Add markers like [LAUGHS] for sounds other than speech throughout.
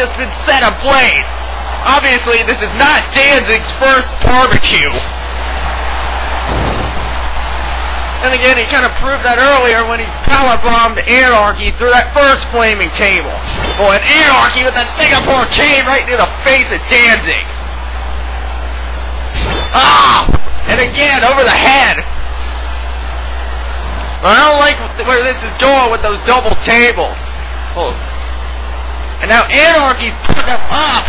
just been set ablaze. Obviously, this is not Danzig's first barbecue. And again, he kind of proved that earlier when he powerbombed Anarchy through that first flaming table. Boy, an Anarchy with that Singapore cane right into the face of Danzig. Ah! And again, over the head. I don't like where this is going with those double tables. Oh. And now Anarchy's putting him up.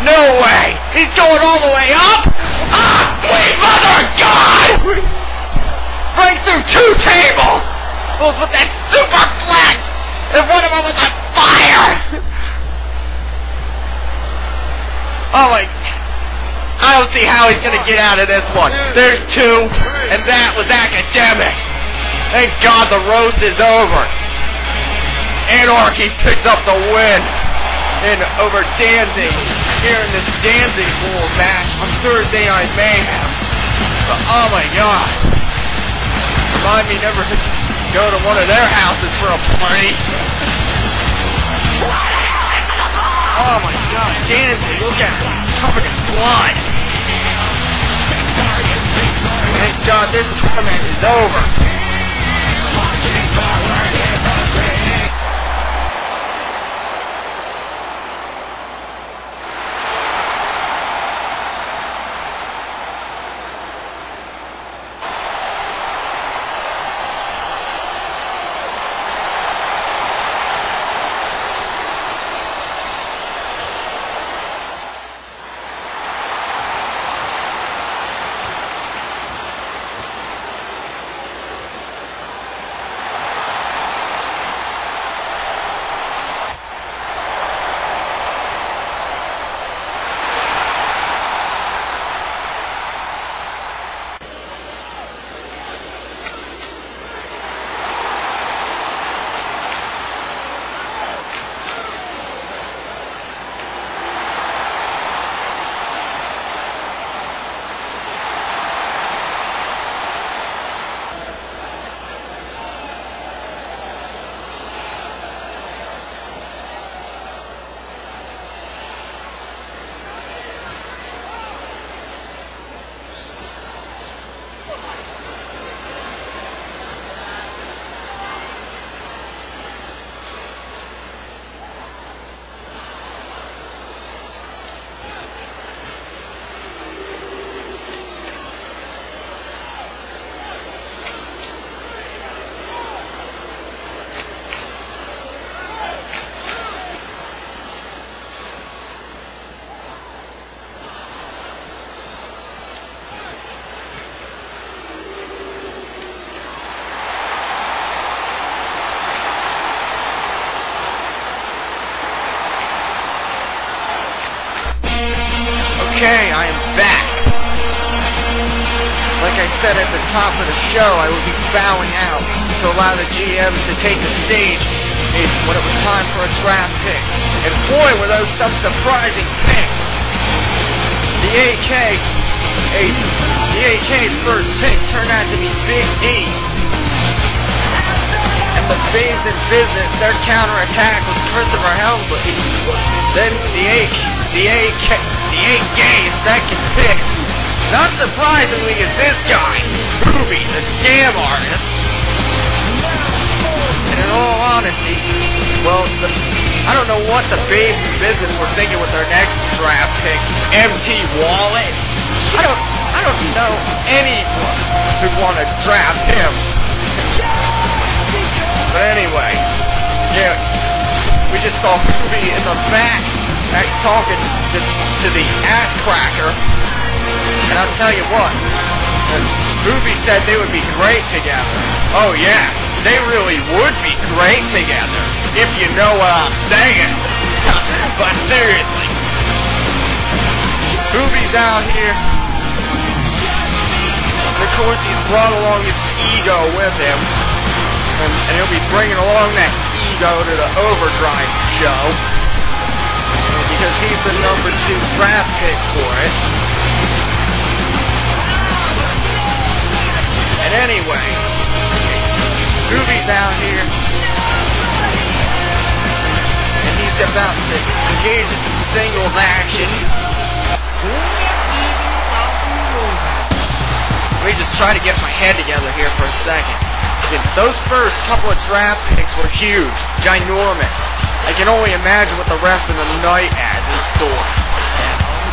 No way! He's going all the way up! Ah, sweet mother of God! right through two tables! Was with that superplex! And one of them was on fire! oh my... I don't see how he's gonna get out of this one. There's two, and that was academic. Thank God the roast is over. Anarchy picks up the win in over Danzig here in this Danzig Bowl match on Thursday Night Mayhem. But oh my God remind me never to go to one of their houses for a party. Oh my god, Danzig, look at him, covered in blood. Thank god this tournament is over. Said at the top of the show, I would be bowing out to allow the GMs to take the stage when it was time for a draft pick. And boy, were those some surprising picks. The AK, a, the AK's first pick turned out to be Big D. And the Babes in Business, their counterattack was Christopher Helmsley. Then the AK, the AK, the 8K second pick. Not surprisingly is this guy, Ruby, the scam artist. And in all honesty, well, the, I don't know what the babes in business were thinking with their next draft pick, MT Wallet. I don't, I don't know anyone who'd want to draft him. But anyway, yeah, we just saw Ruby in the back talking to, to the ass cracker. And I'll tell you what, Ruby said they would be great together. Oh yes, they really would be great together, if you know what I'm saying. [LAUGHS] but seriously, Ruby's out here. And of course, he's brought along his ego with him. And, and he'll be bringing along that ego to the Overdrive show because he's the number two draft pick for it. And anyway, Scooby's out here, and he's about to engage into some singles action. Let me just try to get my head together here for a second. Those first couple of draft picks were huge, ginormous. I can only imagine what the rest of the night has in store.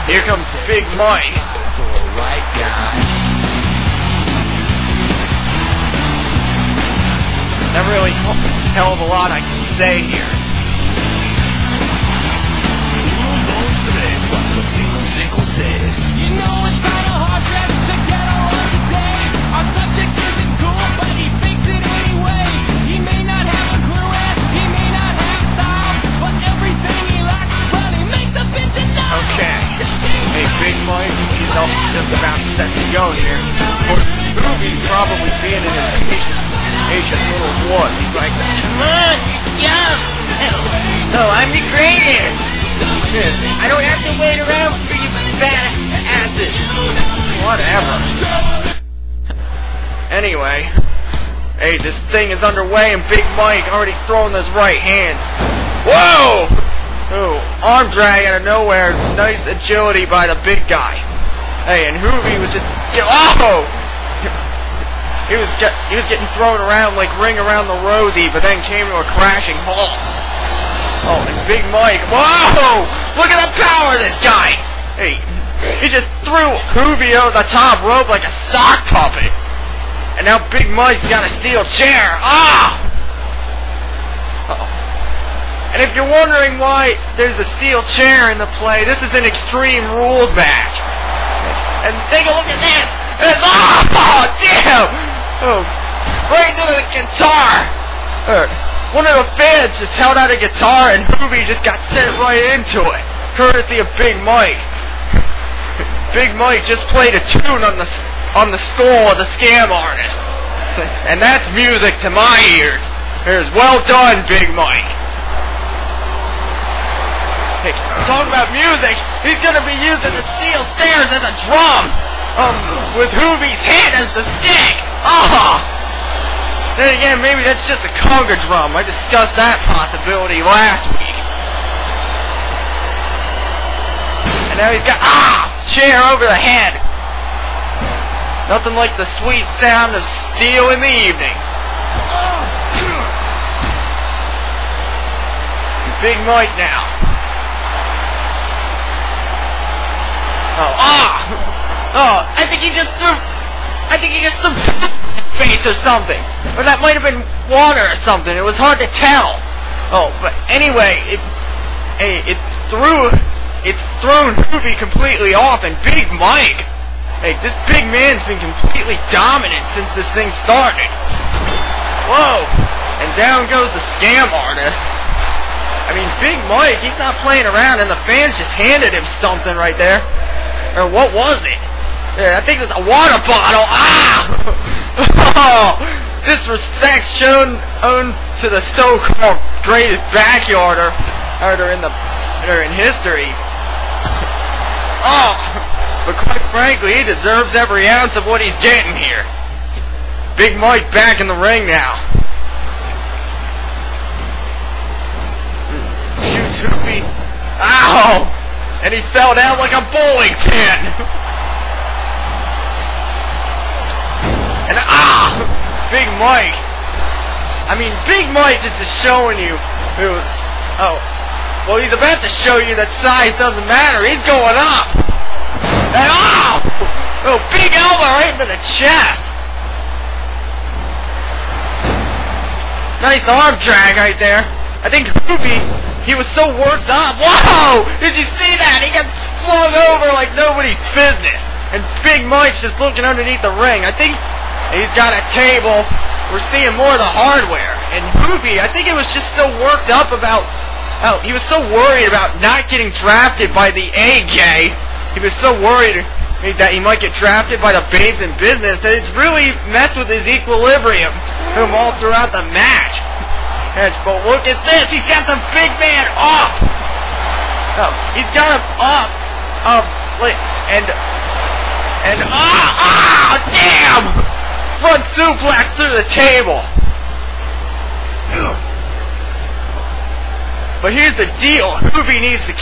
Here comes Big Mike. Not really hell of a lot I can say here. You know it's kind of hard to get today. Our subject isn't cool, but he thinks it anyway. He may not have a clue and he may not have style, but everything he likes, well, he makes up into nine. Okay. Hey, Big Mike, he's all just about set to go here. Of course, Ruby's probably being an impatient, little wuss. He's like, come on, just jump. [LAUGHS] No, I'm the greatest. I don't have to wait around for you fat asses. Whatever. [LAUGHS] Anyway, hey, this thing is underway and Big Mike already throwing those right hands. Whoa! Oh, arm drag out of nowhere. Nice agility by the big guy. Hey, and Juvy was just oh! He was get, he was getting thrown around like ring around the rosy, but then came to a crashing halt. Oh, and Big Mike, whoa! Look at the power of this guy! Hey, he just threw Juvy over the top rope like a sock puppet. And now Big Mike's got a steel chair. Ah! Uh-oh. And if you're wondering why there's a steel chair in the play, this is an Extreme Rules match. And take a look at this! It's, oh, damn! Oh, right into the guitar! Uh, one of the fans just held out a guitar and Juvy just got sent right into it, courtesy of Big Mike. [LAUGHS] Big Mike just played a tune on the on the skull of the scam artist, [LAUGHS] and that's music to my ears. Here's well done, Big Mike. Hey, talk about music. He's gonna be using the steel stairs as a drum, um, with Juvy's head as the stick. Ah. Then again, maybe that's just a conga drum. I discussed that possibility last week. And now he's got, ah, chair over the head. Nothing like the sweet sound of steel in the evening. Big Mike now. Oh, ah! Oh, I think he just or something. Or that might have been water or something. It was hard to tell. Oh, but anyway, it, hey, it threw, it's thrown Juvy completely off, and Big Mike, hey, this big man's been completely dominant since this thing started. Whoa! And down goes the scam artist. I mean, Big Mike, he's not playing around, and the fans just handed him something right there. Or what was it? Yeah, I think it's a water bottle. Ah! [LAUGHS] Oh, [LAUGHS] disrespect shown own to the so-called greatest backyarder order in the or in history. Oh, but quite frankly, he deserves every ounce of what he's getting here. Big Mike back in the ring now. [LAUGHS] Shoots Juvy. Ow! And he fell down like a bowling pin. [LAUGHS] Big Mike. I mean, Big Mike just is showing you who. Oh. Well, he's about to show you that size doesn't matter. He's going up. And oh! Oh, big elbow right into the chest. Nice arm drag right there. I think Juvy, he was so worked up. Whoa! Did you see that? He got flung over like nobody's business. And Big Mike's just looking underneath the ring. I think He's got a table. We're seeing more of the hardware. And Juvy, I think it was just so worked up about... Oh, he was so worried about not getting drafted by the A-gay. He was so worried that he might get drafted by the babes in business that it's really messed with his equilibrium him all throughout the match. But look at this. He's got the big man up. Oh, he's got him up. Um, and... And... Ah! Ah! Damn! Front suplex through the table. But here's the deal. Juvy needs to